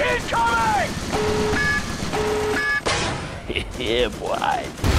Incoming! yeah, boy.